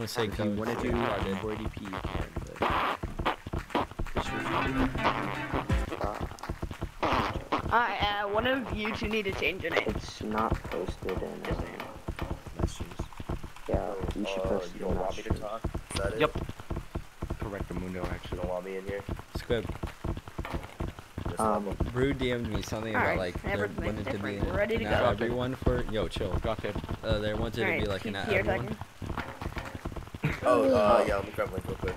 want to say If you want to do I did. 4DP, you can. But it's Alright, uh, one of you two need to change your name. It's not posted in Just saying. messages. yeah, you should Uh, post you it don't in want me to talk? Is that it? Yep. Correct, the Mundo, You actually. don't want me in here? Squib. Just Um, want- Brew DM'd me something about Alright, like they everything's wanted to be an, We're ready to an go. everyone for yo chill. Got it. Uh, they wanted to be like an keep at everyone. talking. Oh, uh, yeah, let me grab link real quick.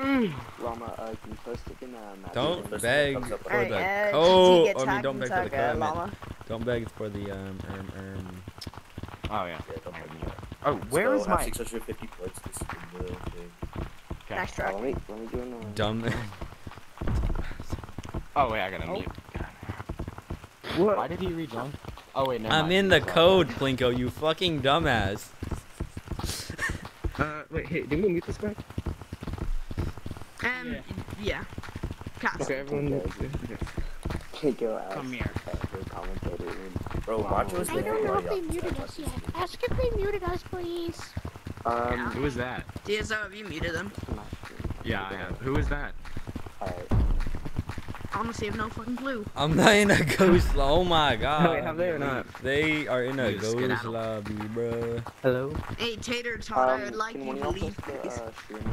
Llama, uh, can you post it in uh, messages? Don't beg for Alright, the uh, code. GT get I mean, don't beg for the Saga, code. Llama. Don't beg for the um um um. Oh, yeah. Yeah, don't mind me. Oh, where is so, I have my... 650 points this in the thing. Okay. Nice truck. let me let me join the. Dumb. Oh, wait, I gotta mute. What? Why did he rejoin? Oh, wait, no. I'm in the code, Plinko. You fucking dumbass. Uh, wait, hey, didn't we meet this guy? Um, yeah. Cast. Okay, everyone. Okay. Okay. Can't go out. Come here. For. Bro, Wow. Macho's I I don't know if they muted us yet. Ask if they muted us, please. Um, Who is that? DSO, have you muted them? I'm not sure. Yeah, I have. Who is that? Alright. Honestly, I have no fucking clue. I'm not in a ghost. Oh my god. wait, have they or not? They are in a You just get ghost lobby, bruh. Hello. Hey, Tater Tot, Um, I'd like you to leave, please. uh, streaming?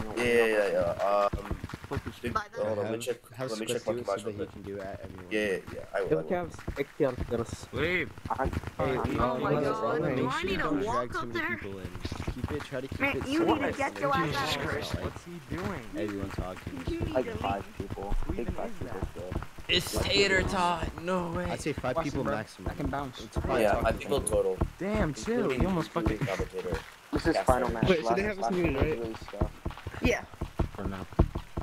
You know, Yeah, yeah, yeah, yeah. Um, big, By the- hold on, let me Have- check, have let me Squid check do Monkey it so Macho that he quick. can do it at everyone. Yeah, yeah, yeah, I will. I Eu will. quero equilibros. Leave. I'm, Hey, I'm you not Oh my gonna God, run do it. I need to Don't walk drag too up many there? people in. Keep it. Try to keep Man, it. you need to simple. get your Like, ass just out of like here. What's he doing? Everyone talking. You need Like to five leave. people. I think five people. So. It's Tater Tot. No way. I'd say five Watch people it, maximum. I can bounce. It's probably Yeah, talking five people to total. Damn, chill. You almost fucking... commentator. This is final match. Wait, so they have us last muted, one right? stuff. Yeah. For now.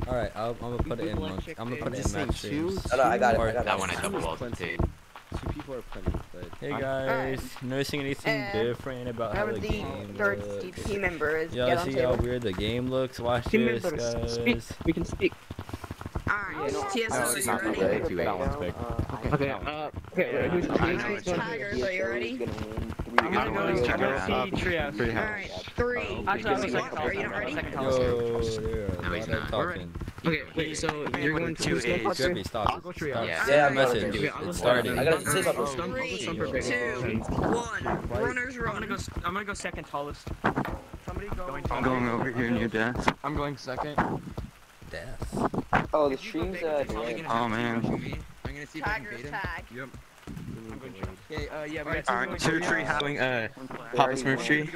All right, I'll, I'm gonna put it in. people Monk. I'm gonna put it in saying match two. streams. No, no, I got it. Or- I got That one I Two double plenty. Two people are plenty, but Hey Alright. guys, noticing anything Uh, different about how Whoever the the game third looks? team member is, Y'all see how weird the game looks? Watch team this, members speak. We can speak. Alright, Oh, TSO, No, are it's you ready? big. Break Two it that one's big. Okay. Uh. Okay. who's I know who's it's going Tigers, first? are you ready? Gonna win three I'm gonna go. wanna I'm check gonna it out. see Trias. Alright, three, Actually, I'm gonna second Are you not ready? Second tall. Yo, there are a No, he's lot of not. talking. Okay. Wait. So you're going to Two who's going A's. stop. I'll go trio. Stop. Yeah. Send Yeah, a I'm gonna message. do it. It's starting. I gotta say Alright, something. Three, Stumper two, big. one. Runners I'm gonna run. go. I'm gonna go second tallest. Somebody go. I'm going over here near death. I'm going second. Death. Oh, the stream's uh, delayed. Oh, man. I'm gonna see if I can Tigers beat him. tag. Okay, uh, yeah, we got Alright, two tree having uh Papa Smurf tree.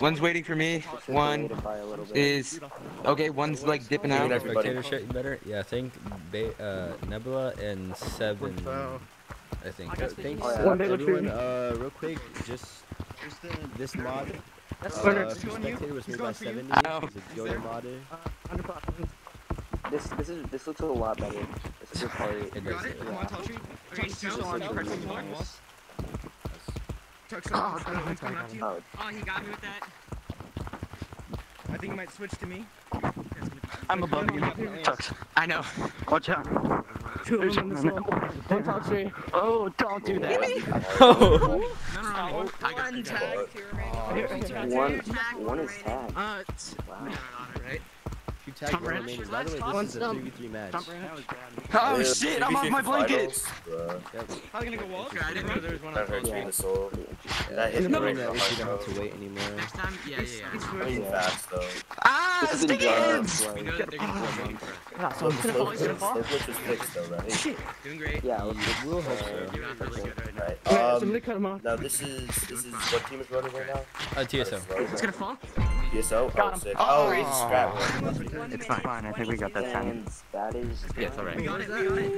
One's waiting for me. One delayed by a little bit. is okay. One's like dipping Dude, out. everybody. Spectator shit better? Yeah, I think ba- uh, Nebula and Seven. I think. Thanks, Oh, yeah. uh, everyone. Uh, real quick, just this mod. That's Uh, Leonard. He's going. Spectator was He's made by going 70. I. He's a Yoda modded. This this is this looks a lot better. This is probably. It Got does. it? Come on, tall tree. Okay, so on press the walls. Tuck's Oh, up. Tuck's coming up to you. Oh, Oh, he got me with that. I think he might switch to me. I'm above you. I know. Watch out. Oh, don't do that. Oh! No, no, no. One tag, two remaining. one one is remaining. tagged. Uh, Wow. Right. Two tags Tom one Ranch? remaining. By the way, this is a 3v3 match. Top ranch. Oh Yeah, shit! I'm off my 50-50 blanket. finals, bruh. Yep. Probably gonna go walk. I didn't know there was one That on hurts me Yeah. in the soul. Pretty interesting. That hit me right ring, in the least you don't have to wait anymore. Next time, yeah, yeah, yeah. It's Fucking fast though. Ah, This is in sticky Java, hands. so, We know that they're gonna pull me first. Slow glitch though, right? Doing great. Yeah, let's It will hope so. You're not really good right now. Right. Yeah, Um, somebody cut him off. now this is this is what team is running right now? Uh, TSO. It's gonna fall. TSO. Got Oh, him. Oh. Oh, he's a scrap. It's fine, fine. I think we got that time. And that is. Yeah, it's alright. We got it. We got it.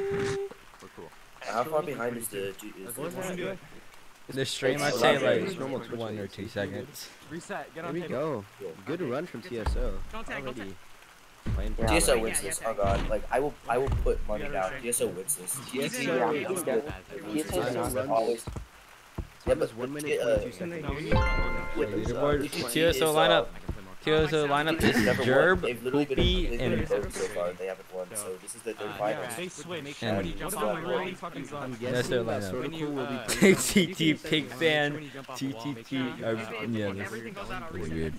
We're cool. How far behind is the Is the? The stream, I'd It's say like It's normal Twitch one or two seconds. Reset. Get There on we go. Good run from TSO. Don't tag. Don't tag. Already. TSO wins this. Oh god, like I will I will put money down. gotta TSO wins this. He's in, Yeah, uh, he's he's good. good. He TSO is is always. Yeah, but 1 minute uh, 22 seconds. No, Yeah, with this, uh, leaderboard, TSO uh, lineup. TSO lineup is They've never won. Jerb, They've literally been in, Poopy, they've been in and both so far. They haven't won, so this is their third Uh, finals. yeah, they switch. And- When you jump Stop off the wall, rolling. you fucking I'm suck. guessing That's their lineup. Circle When you, will be uh, playing- TT Pig fan, When you jump off the wall, they TTT. Yeah, that's Everything goes out on really reset. weird.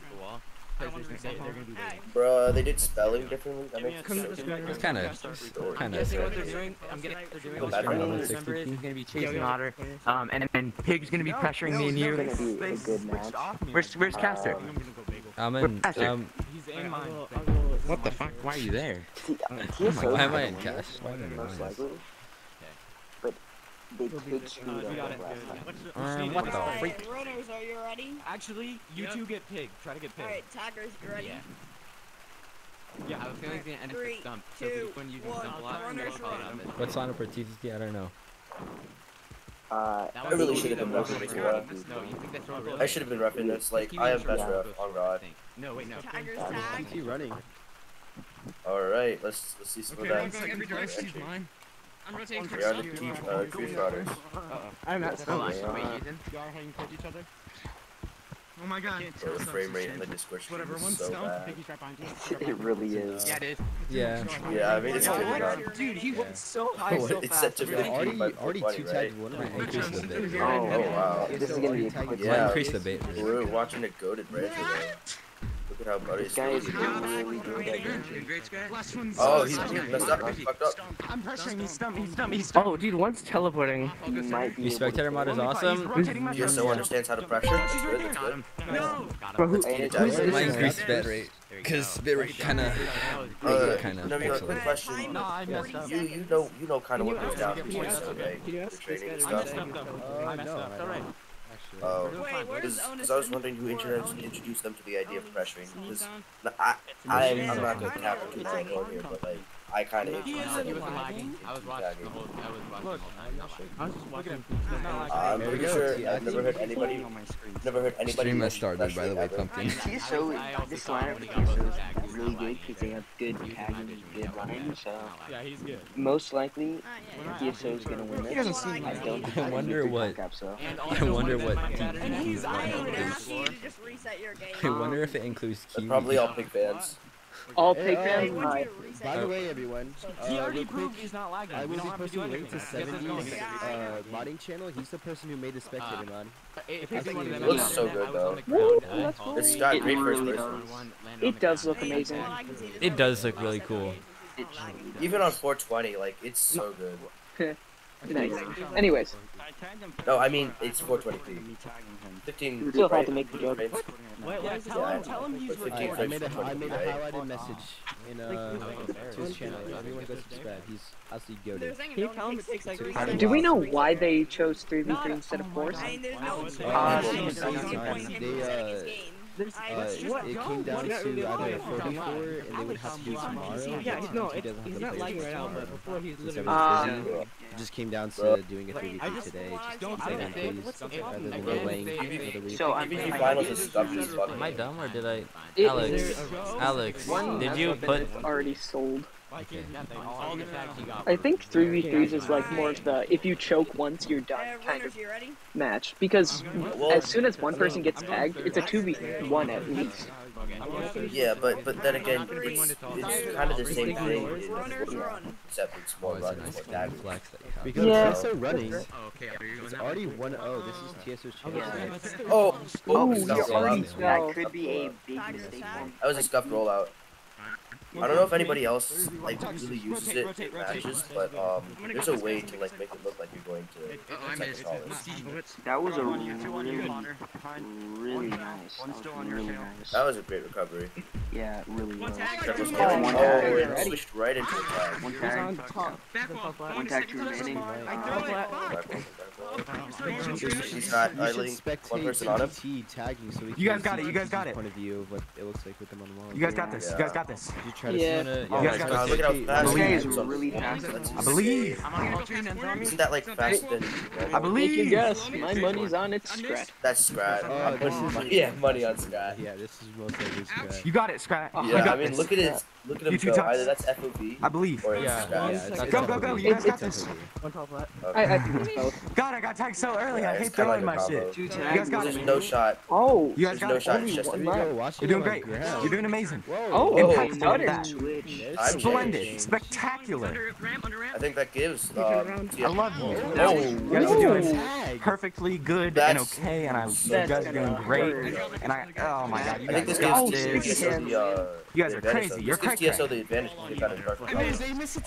Because they're gonna- be waiting. Bruh, they did spelling differently. That makes a so second. sense. It's kind of, kind Guessing what of. they're doing? I'm getting they're doing. Go What's back gonna be the December is 60. gonna be chasing otter. Um, and and Pig's gonna be pressuring me and you. It's gonna be a good match. Where's where's Caster? Um, I'm in. Um, He's in mine. What the fuck? Why are you there? T- TSO why am I in gonna cash? win, Why am I in Most minus? likely. But they pig screwed We got up it. last time. Um, what the Alright, freak? runners, are you ready? Actually, you two get pig. Try to get pig. Alright, taggers, you ready? Yeah. Yeah. I was feeling it's gonna end up Three, with stump. So two, when you one. stump a lot, Runners I'll call it up. For TTT? I don't know. Uh, I really should have been most repping important this No, you think that's wrong? I should have been repping this. Like, I am best ref on God. No, wait, no. Taggers, Taggers. tag. TT running. Alright, let's let's see some of that. Okay, I'm going every direction. mine. I'm rotating We are the T uh, Crew Trotters. I'm not Oh, Wait, yeah. Ethan. Y'all hanging towards each other? Oh my god. Bro, the frame rate in the Discord Whatever, is one so stump, bad. Piggy's right behind you. it really is. Yeah, it is. Yeah. Yeah, I mean, it's Yeah, good what enough. are you Dude, he remaining? went so high so fast. set to Yeah, 50 already, already 420, two right? tagged one of my Increase the bait. Oh, Oh, wow. This is gonna be a quick Yeah. Might increase the bait. We're watching a goaded Rancher though. Look at how buddy This guy is is. really good at You're great, Scratch. Last one's Oh, he's he's messed up. He's fucked up. I'm pressuring. He's stumped. He's stumped. He's stumped. Oh, dude, one's teleporting. He might be Your spectator mod is awesome. rotating my Your so understands how to pressure. That's good. That's good. No. Bro, who, Let's Hey, get it, who's this Might guy? increase bit rate. Because bit rate kind of. Uh, kind of. Navi, a quick question. No, I messed up. You you know you know kind of what goes down between? The training and I stuff. messed up. Uh, I messed up. I don't. Um, oh, because I was wondering who introduced introduced them to the idea of pressuring. Because I I'm, I'm not gonna cap or keep on going here, but like I kind of He introduced them. wasn't lagging. I was watching the whole. I was watching the whole time. I was just watching. It's uh, I'm pretty sure T- I've never heard anybody on my screen. never heard anybody. Stream has started, by the way, ever. pumpkin. TSO, I also this lineup when he for got TSO both tags. is really good because they have good tagging, good line, so Yeah, he's good. most likely oh, yeah, TSO is gonna win He this. doesn't seem I like don't I wonder what- Cap, so. And I wonder what of And he's I lineup would is. ask you to just reset your game. I wonder if it includes Q. probably all pig fans. All Hey, pig uh, They fans, want hi. you to reset By the way, everyone, uh, He already proved he's not lagging. I was will don't be have to do posting anything. link to Guess it's going. 70's uh, modding channel. He's the person who made the spectator mod. If I it's think one of it looks so on good, the though. ground, Woo, and I that's hauled It's it. got great first person. does. One landed on It does look amazing. All I can see is It does look really cool. your game. It Even on 420, like it's so good. Nice. Anyways, No, I mean it's 420p. 15. you still had to make the joke. frames. Wait, wait, tell Yeah, him, tell him he's like 15 I, I made a made a highlighted message in uh to his channel. Everyone go subscribe. He's absolutely They're goaded. Can you tell him only it takes like three three seconds do we know why they chose 3v3 instead of 4? I mean, there's no Ah, there's so no it's point easy in times. him They, uh, his Uh, let's it, just it go. came down Not to really either a 44 and they would have to do tomorrow. Yeah, no, he it's, doesn't have he's not lagging right now, but before he's literally. Uh, busy, Yeah. It just came down to doing a 3v3 today. Just Don't say that. days What's the rather problem? than Again, delaying they- for the. So I'm PvP I- finals is stuff is fucking. Am I dumb or did I? It- Alex, Alex, One- did you put? already sold. Okay. Yeah, they- all the tags he got I think 3v3s is like more of the if you choke once you're done kind of match because Well, as soon as one person gets tagged, it's a 2v1 at least. Yeah, but but then again, it's it's kind of the same thing, in Runners, football, run. except it's more it's a running, nice more clean flex that you have. Because Yeah. TSO running, Oh, okay, are you it's already 1-0. This is TSO's chance. Oh, yeah. Oh, Oh, oh, you're scuffed already rollout. that could be a big Tiger mistake. tag. That was a scuffed rollout. I don't know if anybody else like really uses it in matches, but um, there's a way to like make it look like you're going to Oh, I protect missed. solid. That was a really, really nice. That was really nice. That was a great recovery. Yeah, it really was. That was Oh, killing. one Oh, tag. it switched right into a tag. One tag. One tag two remaining. I threw it. Back Fuck. roll, back roll. You He's not idling one person on him. TT tagging so we You can guys got see it, you guys got TT's it. point of view of what it looks like with them on the wall. You guys got this. You guys got this. You try to Yeah. summon it. Oh yeah, my it's god, look at how supposed to fast be- he believe. is This on guy's really the fast. That's I believe. insane. Isn't that like faster than? I Make your believe. guess. My money's on its scratch. That's Scrat. Oh, I'm this putting is- money, yeah, money on Scrat. Yeah, this is most likely Scrat. You got it, Scrat. Oh, you Yeah, got I mean, this. look at his, look at him You two go. tops. Either that's FOV I believe. or it's Yeah, Scrat. yeah, it's Go, go, go. You guys got this. One tall flat. Okay. I, I think it's both. God, I got tagged so early. Yeah, I hate throwing like my combo. shit. Two You guys got There's it. no shot. Oh, You guys got no it. shot. It's just a left. You're doing great. ground. You're doing amazing. Whoa. Oh, Impact stutter. that. I'm Splendid. changed. Spectacular. I think that gives. Take it around. I love you. Oh, You guys are doing Tag. perfectly good and okay, and I, you That's guys are doing great. hard. And I, oh my god, you guys this got gives Oh, this. sticky TSO the, uh, You guys are crazy. You're crazy. gives cray TSO cray. the advantage to get kind of dark.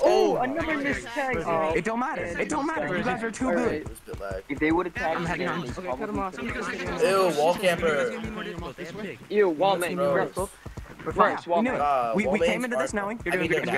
Oh, another missed tag. Oh, It don't matter. It don't matter. You guys are too good. Alright. This bit lag. If they would have tagged I'm him, heading on. they Okay, cut him off. probably- Ew, wall camper. Ew, Wallman, Gross. gross. We're We knew it. We, we came into this knowing you're doing mean, good.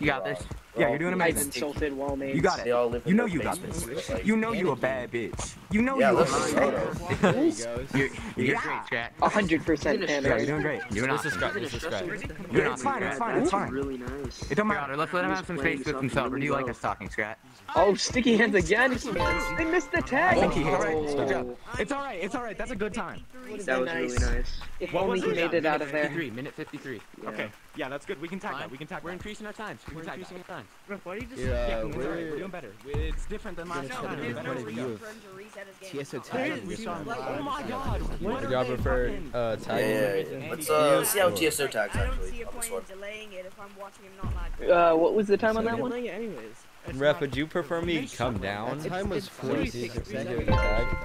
You got this. Don't You get got me this. wrong. Yeah, you're doing all- I've amazing. insulted Wallman. You got They it. all live You know you got this. like, You know you a bad bitch. You know Yeah, you a bad bitch. There he goes. You're, You're yeah. great, Scrat. A hundred percent Yeah, you're doing great. You're This not. is Scrat. This is Scrat. Yeah, it's fine. It's fine. It's fine. really nice. It don't matter. Let's let him have some space with himself. Or do you like us talking, Scrat? Oh, sticky hands again. They missed the tag. Thank you. All right. Oh. Good job. It's all right. It's all right. That's a good time. That was really nice. If only he made it out of there. 53, minute 53. Okay. Yeah, that's good. We can tag Fine. that. We can tag We're that. increasing our times. We're increasing our times. Why do you just Yeah, Yeah, it's all right. we're We're doing better. It's different than last time. tell We're them better. what We it go. is. TSO tag. We saw him Like, oh my God. What Would are y'all they prefer fucking- uh, Yeah, tagging? yeah, yeah. Let's uh, see how TSO tags actually. I don't see a on this point in delaying it if I'm watching him not live. Uh, what was the time on that one? Delaying it anyways. Ref, would you prefer me come down? Time was 40 seconds. Tag.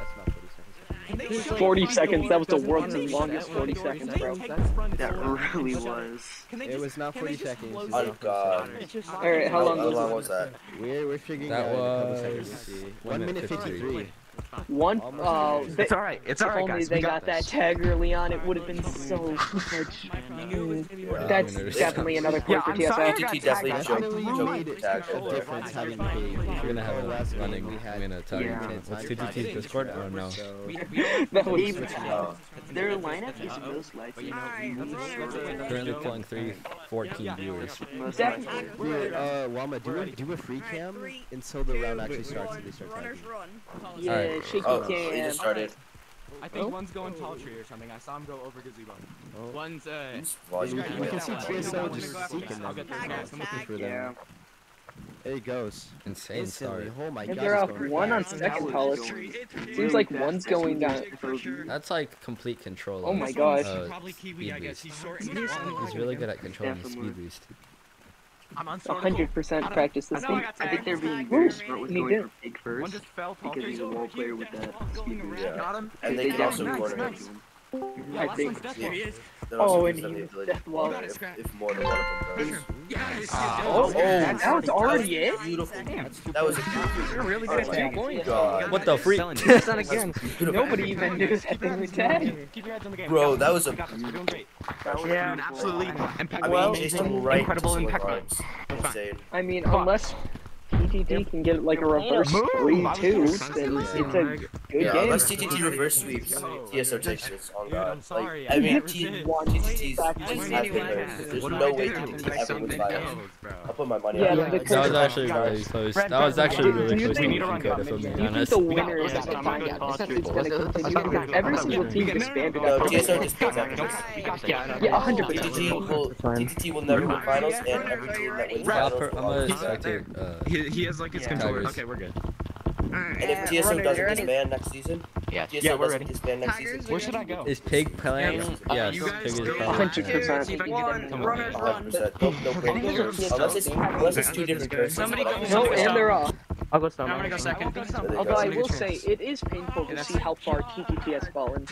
40 seconds. That was the world's longest 40 seconds, bro. That really was. It was not 40 seconds. Oh god. Alright, how How, long was it? was that? We're, we're figuring That out in a couple was seconds. One minute 53. One. Uh, It's all right. It's all if right, only guys. they We got, got that this. tag early on, it would have been so much. Yeah, That's definitely another Yeah, point for I'm sorry I got definitely tagged. choked, I need the it. tag The difference having a, we're gonna have a last running, I'm gonna tell you. Yeah. What's TTT's Discord? I don't know. That was Uh, their lineup is most likely. Alright, runners. Currently pulling 314 viewers. Definitely. Dude, uh, Wama, do a, do a free cam until the round actually starts and they start Runners run. Yeah, Alright. shaky Oh, he just started. I think one's going tall tree or something. I saw him go over gazebo. One's, uh. He's watching We, we can see TSO just I'll seeking get them. this Tag guy. us, I'm looking for Yeah. them. There he goes. Insane Instantly. start. Oh my And god. they're he's off one on fast. second tallest. Seems like one's going down. That's like complete control. Oh my god. Uh, Probably Kiwi, I speed guess. boost. He's short He's really good at controlling the speed boost. I'm on A hundred percent practice this thing. I think they're being Woo! smart He did. One just fell Because he's a role player with that Yeah. Got him. And they can also Nice, corner nice. him. I think. There he is. Oh, gives and them he the was death to wall. corner if, if more than one of them goes. Yes. Oh, Oh, that was already it? Beautiful. That was a You're really good at my god. What the freak? It's done again. Beautiful. Nobody even knew that they were tagged. Keep your heads in the game. Bro, that was a- We got this. We're doing great. Yeah. Absolutely. I Impeccable. mean, Well, he chased him right incredible into impact. I mean, unless PTT can get like a reverse Move! 3-2, then it's a good Yeah, game. unless TTT reverse sweeps, TSO takes this on Dude, I'm God. sorry. Like, I I mean, T- did. TTT's Back just to has been there. There's no way TTT ever would fight us. I'll put my money Yeah, on the- it. That was actually really close. That was actually really close to think- being good, if I'm being Do you think honest. the winner is the I'm gonna that talk it's gonna continue? Every single team disbanded No, after TSO this. just picks up. Yeah, 100%. TTT will, TTT will never win finals, and every team that wins finals will always be back. spectate. Uh, He, he has like his Yeah. controller. Tigers. Okay, we're good. And if TSO doesn't disband next season, Yeah. TSO Yeah, we're ready. disband next season, Where should I go? is Pig playing? Yes, you guys Pig is go- playing. 100%. See if I can get them. Runners run. 100%. Don't, don't bring it. Unless it's, two different curses. Somebody go- No, and they're off. I'll go stop. I'm gonna go second. There they Although. I will say, it is painful to see how far TTT has fallen.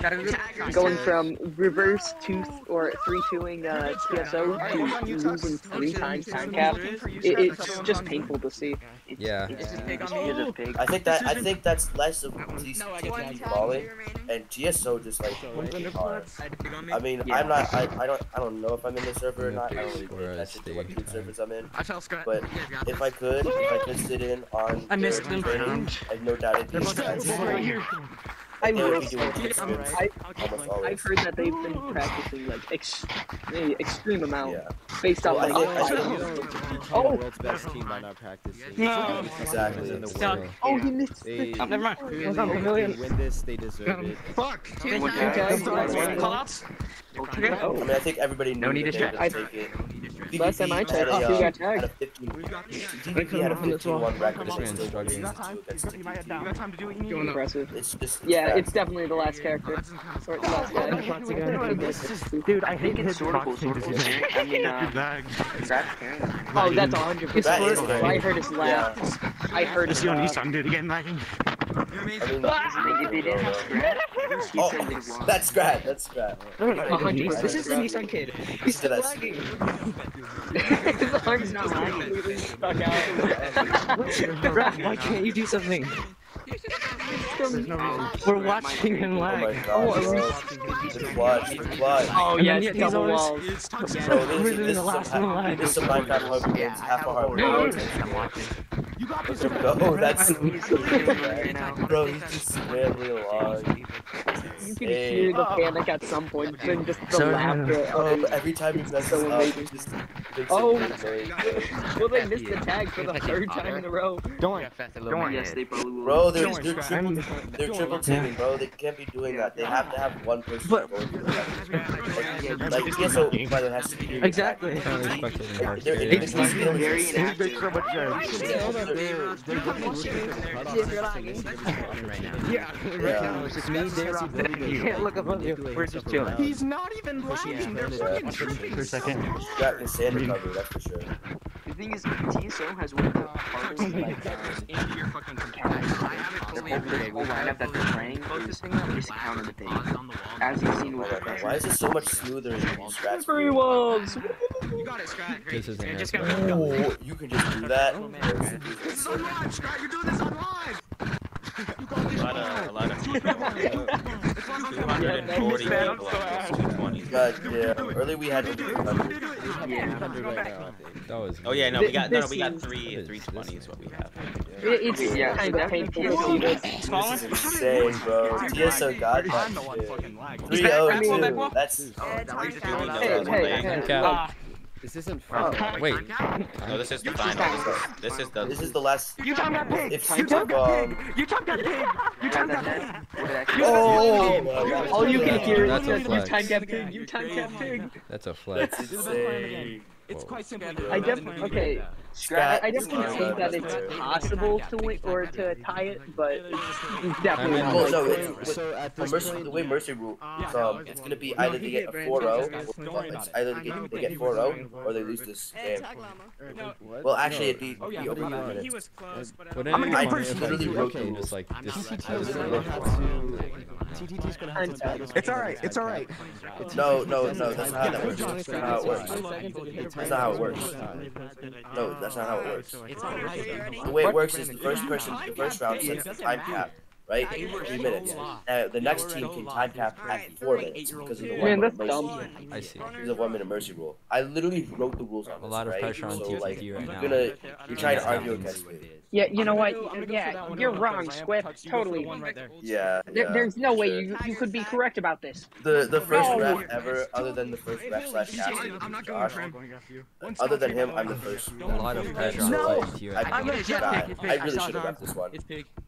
Going from reverse two or three twoing uh, TSO to losing three times time cap, it, it's just painful to see. Yeah. I think that I think that's less of TTT No, falling, and TSO just like working hard. I mean, Yeah. I'm not. I, I don't. I don't know if I'm in the server or I'm not. I gonna don't really pick pay I attention to what stay. food servers I'm in. I tell Scott. But you guys got If I could, if I could sit in on I missed them. I have no doubt it'd They're both as here. I They will would be doing say, sprints I, almost I've heard that they've been practicing like ex- extreme amount Yeah. based off Well, like I Oh, think- fighting. you don't Oh. world's best team by not practicing. No. Exactly. In the world. Oh, he missed They, the. never mind. clearly, It's not if they win this, they deserve um, it. Fuck. Okay, Call outs? I mean, I think everybody knew No need to they were check. Gonna take. Last time I PvP checked, had a, two uh, got had a tagged. 15 PvP had a 15-1 record and they still Struggling. losing to You got time to do what you need. Doing impressive. It's just it's Yeah, it's definitely the last character. Or the last guy. Dude, I hate his Sortable, sortable. I mean, uh, Oh, that's hundred That percent. is Oh, good. I heard his laugh. I heard his laugh. do it again, lagging. I mean, They, they didn't have scratch. He oh, said they won. that's scrap. That's scrap. A hundred percent. This is the Nissan kid. He's still That's- lagging. His arm's not completely stuck out. Brad, why can't you do something? We're watching him Oh my lag. god, bro. Just watch, just watch. Oh yeah, it's he's double always- walls. Bro, this, We're this, doing is the a, last one live. this is a Minecraft Hunger Games half a heart. You got this. No, that's He's losing right bro. He's just scrambling along. You can Hey. hear the panic at some point, then just the So, laughter. Bro, oh, every time he messes So up, amazing. he just makes Oh. it great. Well, they missed the tag for the third time in a row. Don't. Don't. Yes, they probably will. Bro, they're, Don't worry, they're Scrap. triple, they're triple teaming, bro. They can't be doing that. They have to have one person But- going through that. Like, like TSO, by the way, has to be Exactly. Currently spectating hard They're, skating. they're, they're, very they're, inactive. Yeah, right now it's just me, J-Rock. You can't look above you. We're just chilling. He's not even lagging. They're fucking tripping. For a second. got the sand recovery, that's for sure. The thing is, TSO has one of the hardest like uh, Into your fucking the whole, the whole lineup that they're playing is just counter the ping. As you've seen Oh with my god, why is it so much smoother in these scratch? Free walls. You got it, Scrat. This isn't And just right, got bro. Oh, you can just do that. This is on live, Scrat. You're doing this on live. You got this. A lot of It's on live. 240 Yeah, people out of 220. God damn. Early we had only 100. Yeah. Hundred right now, I think. That was. Oh yeah, no, we got no, no, we got This three, is- 320 is what we have. It, it's Yeah, kind of painful to see this. This is insane, bro. TSO got that I'm the one shit. fucking lagging. 302. That's. Hey, hey, hey. Cap. This isn't Oh. Wait. No, this is the final. This is the. This is the last. You talking about pig? If You talking about um, pig? You talking about pig? You As talking about pig? what Oh my. All you can hear is a just you time cap pig, you time cap pig. That's a flex. That's. It's quite simple. I definitely okay. I, I definitely think that it's possible to win or to tie it, but it's definitely I not. Well, no, likely. it's, So at the, this mercy, point, the way Mercy rule is, um, it's gonna be either they get a 4-0, it's either they get, they get 4-0, or they lose this game. Well, actually, it'd be, Oh, yeah, be over but- He minutes. Wouldn't I'm it be gonna funny I if, like, literally wrote can the just like TTT is dis- gonna have to. TTT's gonna have to. It's alright. It's alright. No, no, no, that's not how that works. That's not how it works. That's That's not how it works. No, that's not how it works. The way it works is the first person, the first round sets the time cap, right? Three minutes. Uh, the next team can time cap at four minutes because of the one minute dumb. mercy. I see. Because of one minute mercy rule. I literally wrote the rules on A lot of right? pressure on so, TTT like, right you're now. gonna, you're trying to argue against me. Yeah, you know what? Yeah, you're wrong, Squiff. Totally. Yeah, there's no way you you could be correct about this. The the first No. ref ever, other than the first ref slash captain, Josh. Other than him, I'm the first. A lot of pressure on No. TTT I, right now. I'm gonna jet God, I really should have saw left this one.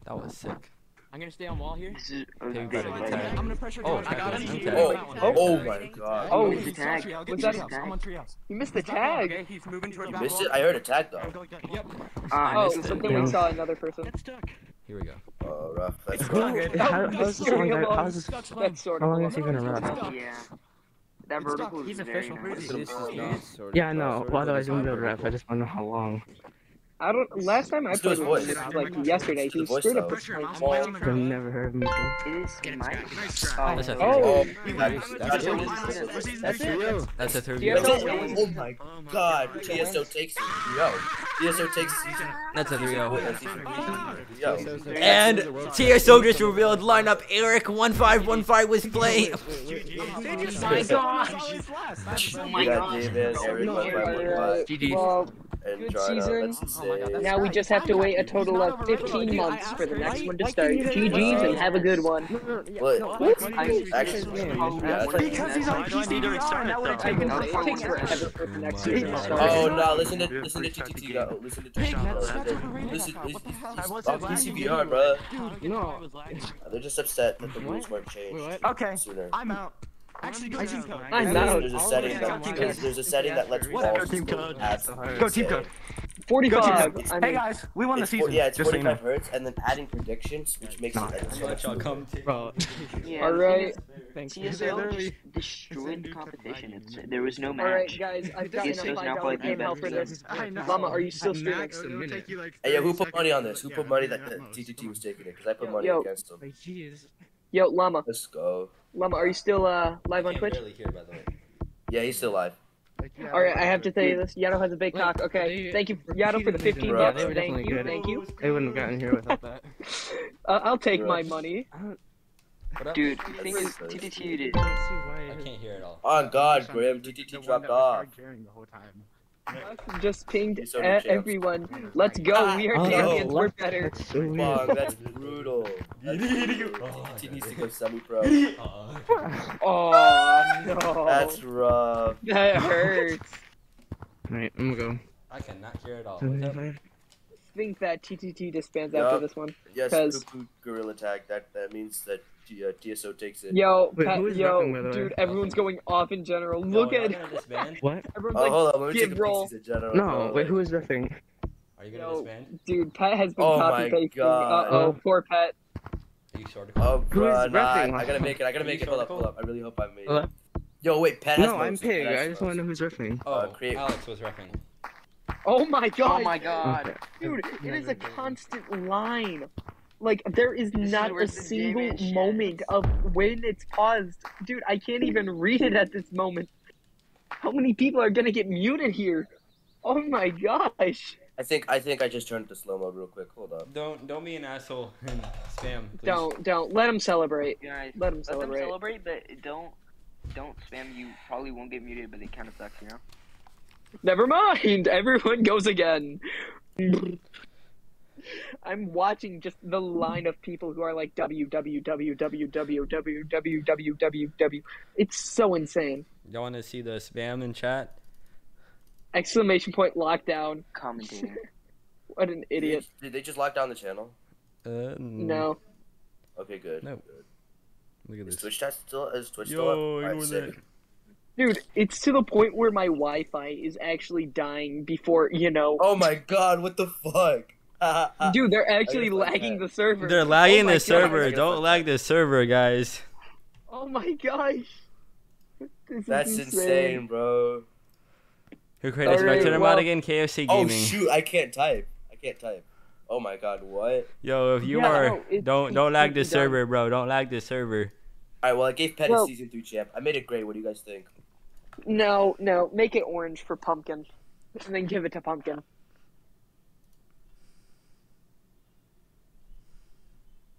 That was sick. I'm gonna stay on wall here. This is a Pig big better get fight. tagged. I'm gonna pressure Oh, I got him. okay. Oh, oh, oh my god. Oh, He's a tag. I'll get that- treehouse. I'm on treehouse. You missed the Okay, tag. he's moving towards You back missed wall. it? I heard a tag though. Yep. Uh, Oh, this is but then we saw another person. Here we go. Oh, rough. That's It's good. Oh, How- how's this sort gonna- how's this- That's sort How long is he gonna run? Yeah. That vertical is He's very official. nice. This is not sort Yeah, I know. Well, otherwise, you wouldn't be able to vertical. ref. I just want to know how long. I don't. Last time I Let's do played his with him, voice. like yesterday, he The voice straight up though. was playing I'm small. waiting I've never heard of him before. It is, it might. That's a Oh, three. Oh, That's, oh, oh, that's, That's That's real. That's a three. Yeah, That's no, it. Oh, oh my god. TSO takes it. Yo. TSO takes season. That's a 3 0. Yo. And TSO just revealed lineup Eric 1515 was playing. my gosh. Oh We my got gosh. David, Eric, No, one by one, but- GG and Good try season. Oh God, now right. we just have to wait a total of 15 months for the next one to start. GG's and have a good one. What? Because he's on PCBR. Oh no, listen to listen to TTT, listen to TTT, listen. Off PCBR, bro. They're just upset that the rules weren't changed. Okay, I'm out. Actually, go team code. I'm out. There's a setting that there's, there's a setting that lets Whatever, balls team code. Go team code. 45. It's- Hey guys, we won the season. yeah, it's just so you know. 45 hertz, and then adding predictions, which makes it like, so much much y'all come to? Bro, Yeah, all the thing right. is, thanks. TSO just destroyed the competition. There was no match. All right, guys. I've Yes, gotten it's a now five dollar played PayPal for this. I. Mama, are you still streaming? max, it'll take you like Hey, yo, who put money on this? Who put money that at the. TTT was taking it? Because I put money against them. Yo, Llama. Let's go. Llama, are you still uh live on Twitch? barely hear, by the way. Yeah, he's still alive. All right, I have to tell you this. Yano has a big Wait, cock. Okay, they thank you, Yano, for the 15 Bro, bucks. they were Thank definitely you, good. thank you. They wouldn't have gotten here without that. Uh, I'll take Bro. my money. Dude, the thing is, TTT did. I can't hear it all. Oh God, Grim, TTT dropped off. the whole time. Just pinged He's so everyone. Let's go. Ah, we are Oh, champions. We're ah, better. That's so that's brutal. That's, TTT needs to go semi-pro. Oh no. That's rough. That hurts. Alright, I'm gonna go. I cannot hear it all. Go. Think that TTT disbands Yup. after this one. Yes, Cause- poo-poo gorilla tag. That that means that uh, TSO takes it. Yo, Wait, Pat, who is yo, repping, by dude, everyone's going off in general. Yo, Look at gonna? What? everyone's Oh, like, hold on. Let me give take a roll. piece of general. No, bro. wait, who is riffing? Are you gonna Yo, disband? dude, Pat has been Oh copy my pasting. Uh God. oh, poor Pet. Are you sort of? Oh, Who is bro, nah. I gotta make it. I gotta make it. Hold up, hold up. I really hope I made it. Yo, wait, Pat has No, I'm. Pig. I just want to know who's riffing. Oh, Uh, create- Alex was repping. Oh my oh god. Oh my god. Okay. Dude, it is a constant line. Like there is This is not a single J-Man moment of when it's paused. Dude, I can't even read it at this moment. How many people are gonna get muted here? Oh my gosh. I think I think I just turned to slow mode real quick. Hold up. Don't don't be an asshole and spam. Please. Don't don't let them celebrate. Guys, Let them let them celebrate. celebrate, but don't don't spam. You probably won't get muted, but it kind of sucks, you know. Never mind. Everyone goes again. I'm watching just the line of people who are like www It's so insane. Y'all want to see the spam in chat? Exclamation point lockdown. Commenting. what an idiot. Did, they just lock down the channel? Uh, no. Okay, good. No. good. Look at is this. Twitch chat still is Twitch Yo, still up? All right. There. Dude, it's to the point where my Wi-Fi is actually dying before, you know. Oh my god, what the fuck? Dude, they're actually I guess like lagging that. the server. They're lagging Oh my the server. Don't lag the server, guys. Oh my gosh. This That's is insane, bro. Who created Alright, spectator well- mod again? KFC Gaming. Oh Gaming. shoot, I can't type. I can't type. Oh my god, what? Yo, if you Yeah, are, no, it's don't don't lag the completely done. server, bro. Don't lag the server. Alright, well I gave Petty Well- season three champ. I made it great. What do you guys think? No, no, make it orange for pumpkin. And then give it to pumpkin.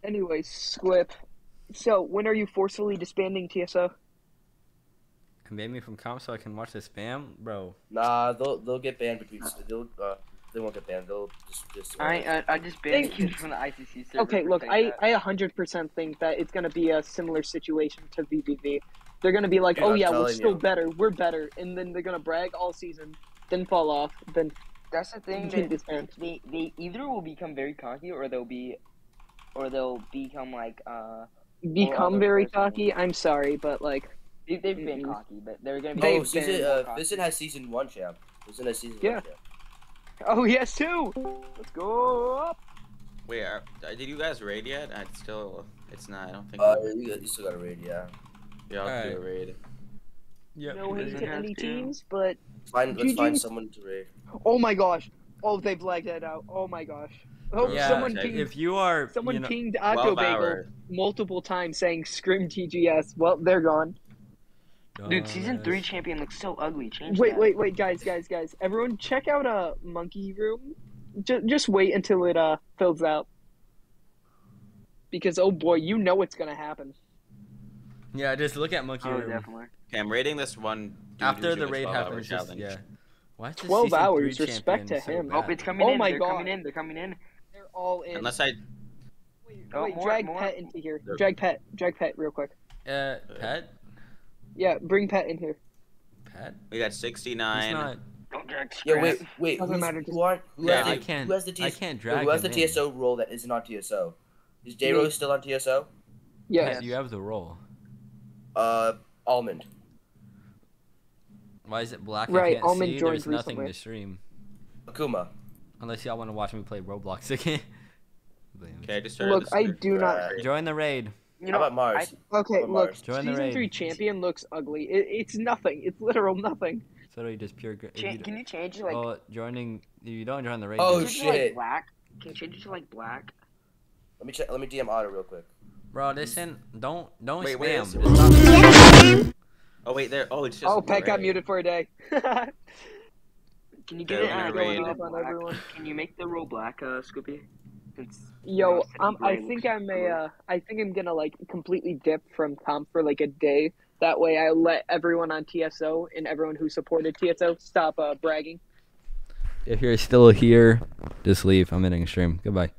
Anyways, Squip. So, when are you forcefully disbanding TSO? Ban me from comp so I can watch the spam, bro. Nah, they'll they'll get banned between. They'll uh, they won't get banned. They'll just just. uh, I I, I just banned Hey. kids from the ICC server. Okay, look, saying I, that. I 100% think that it's going to be a similar situation to VVV. They're going to be like, Dude, oh I'm yeah, we're still you. better, we're better, and then they're going to brag all season, then fall off, then That's the thing. That they they either will become very cocky or they'll be, or they'll become like uh. Become very person cocky, I'm sorry, but like, They, they've been Mm-mm. cocky, but they're gonna be. Oh, even season more uh, cocky. Vincent has season one champ. Vincent has season Yeah. one champ. oh yes, too! Let's go up! Wait, are, uh, did you guys raid yet? I still, it's not. I don't think. Uh, you, you still got a raid, yeah. Yeah, I'll do a raid. Yeah. No hate to have any to. teams, but Find let's GG. find someone to raid. oh my gosh. Oh, they've lagged that out. Oh my gosh. Oh, Yeah. someone okay. pinged, If you are, someone you know, pinged 12 Octo Bagel hour. multiple times saying scrim TGS. Well, they're gone. Dude, season three champion looks so ugly. Change Wait, that. wait, wait, guys, guys, guys! Everyone, check out a uh, monkey room. Just, just wait until it uh fills out. Because oh boy, you know what's gonna happen. Yeah, just look at Monkey Oh, Room. definitely. Okay, I'm raiding this one. After the raid 12 hour happens, just, challenge. yeah. Why is 12 hours. Respect to him. so Oh, bad? it's coming Oh in. my They're God. coming in. They're coming in. They're all in. Unless I. Wait, Oh, wait more, drag more. Pet into here. They're- Drag Pet. Drag Pet real quick. Uh, pet, Yeah, bring Pet in here. pet. We got He's 69. not. Don't drag Yeah, wait, wait. Doesn't Who's, matter, just- who are who Yeah, has the, I can't. Who has the I can't drag Who has the him in. TSO role that isn't on TSO? Is J Rose still on TSO? Yes. Pet, you have the role. Uh, Almond. Why is it black? Right, I can't Almond see. joined There's nothing recently. to stream. Akuma. Unless y'all want to watch me play Roblox again. Okay, I just started Look, I stream. do not. Join the raid. You How know, about Mars? Okay, Or look. Mars. Join the Season raid. three champion looks ugly. It, it's nothing. It's literal nothing. It's literally just pure. gr- if cha- you can you change it like? well, joining. You don't join the raid. Oh, then- change it to, like, shit. black. Can you change it to like black? Let me check. Let me DM Otter real quick. Bro, this listen. Don't don't Wait, where spam. is it? Just stop- Oh wait, there. Oh, it's just. Oh, Pet got muted for a day. Can you get Yeah, it? we're Uh, gonna raid. go Up on everyone. Can you make the roll black, uh, Scoopy? Since Yo, um, I think I may. cooler. Uh, I think I'm gonna like completely dip from comp for like a day. That way, I let everyone on TSO and everyone who supported TSO stop uh, bragging. If you're still here, just leave. I'm ending stream. Goodbye.